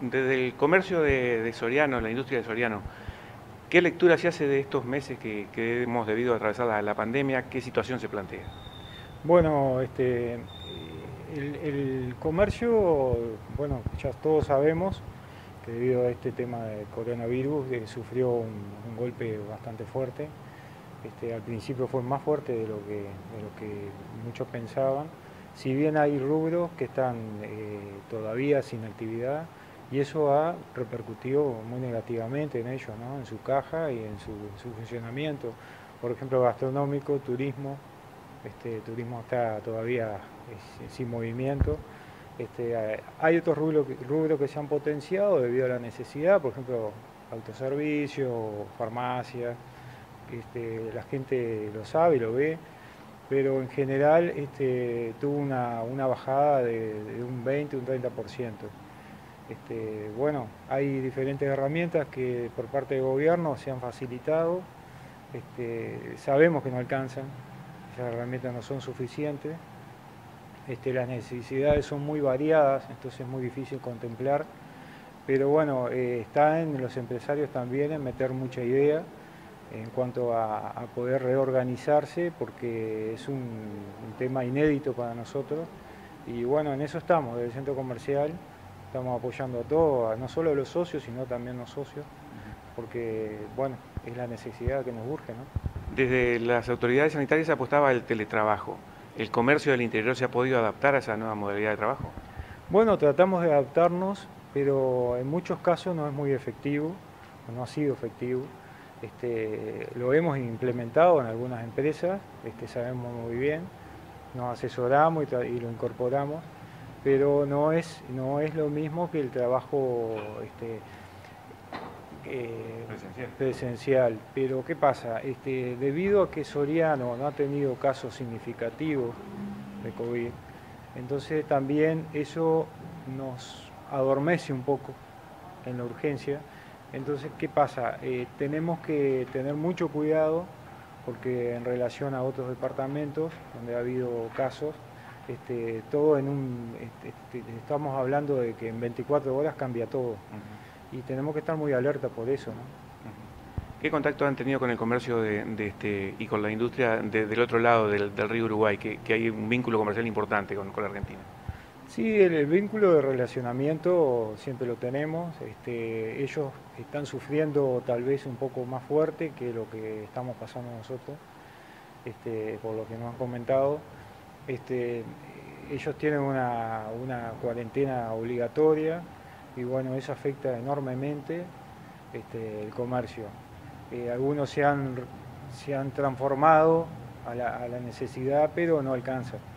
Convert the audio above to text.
desde el comercio de, Soriano, la industria de Soriano, ¿qué lectura se hace de estos meses que, hemos debido atravesar la, pandemia? ¿Qué situación se plantea? Bueno, este, el, comercio, bueno, ya todos sabemos que debido a este tema del coronavirus eh, sufrió un, golpe bastante fuerte. Este, al principio fue más fuerte de lo que, de lo que muchos pensaban si bien hay rubros que están eh, todavía sin actividad y eso ha repercutido muy negativamente en ellos, en su caja y en su, funcionamiento. Por ejemplo, gastronómico, turismo, este, turismo está todavía sin movimiento. Este, hay otros rubros, que se han potenciado debido a la necesidad, por ejemplo, autoservicio, farmacia, este, la gente lo sabe y lo ve pero en general este, tuvo una, bajada de, un 20, un 30%. Este, bueno, hay diferentes herramientas que por parte del gobierno se han facilitado, este, sabemos que no alcanzan, esas herramientas no son suficientes, este, las necesidades son muy variadas, entonces es muy difícil contemplar, pero bueno, eh, está en los empresarios también en meter mucha idea, en cuanto a, poder reorganizarse porque es un, tema inédito para nosotros. Y bueno, en eso estamos, desde el centro comercial estamos apoyando a todos, no solo a los socios, sino también a los socios, porque bueno, es la necesidad que nos urge. ¿no? Desde las autoridades sanitarias se apostaba el teletrabajo. ¿El comercio del interior se ha podido adaptar a esa nueva modalidad de trabajo? Bueno, tratamos de adaptarnos, pero en muchos casos no es muy efectivo, no ha sido efectivo. Este, lo hemos implementado en algunas empresas, este, sabemos muy bien, nos asesoramos y, lo incorporamos, pero no es, no es lo mismo que el trabajo este, eh, presencial. Pero ¿qué pasa? Este, debido a que Soriano no ha tenido casos significativos de COVID, entonces también eso nos adormece un poco en la urgencia entonces, ¿qué pasa? Eh, tenemos que tener mucho cuidado porque en relación a otros departamentos donde ha habido casos, este, todo en un, este, este, estamos hablando de que en 24 horas cambia todo y tenemos que estar muy alerta por eso. ¿Qué contacto han tenido con el comercio de, este, y con la industria del otro lado del, río Uruguay, que, hay un vínculo comercial importante con la Argentina? Sí, el, vínculo de relacionamiento siempre lo tenemos. Este, ellos están sufriendo tal vez un poco más fuerte que lo que estamos pasando nosotros, este, por lo que nos han comentado. Este, ellos tienen una, cuarentena obligatoria y bueno, eso afecta enormemente el comercio. Eh, algunos se han, se han transformado a la, a la necesidad, pero no alcanzan.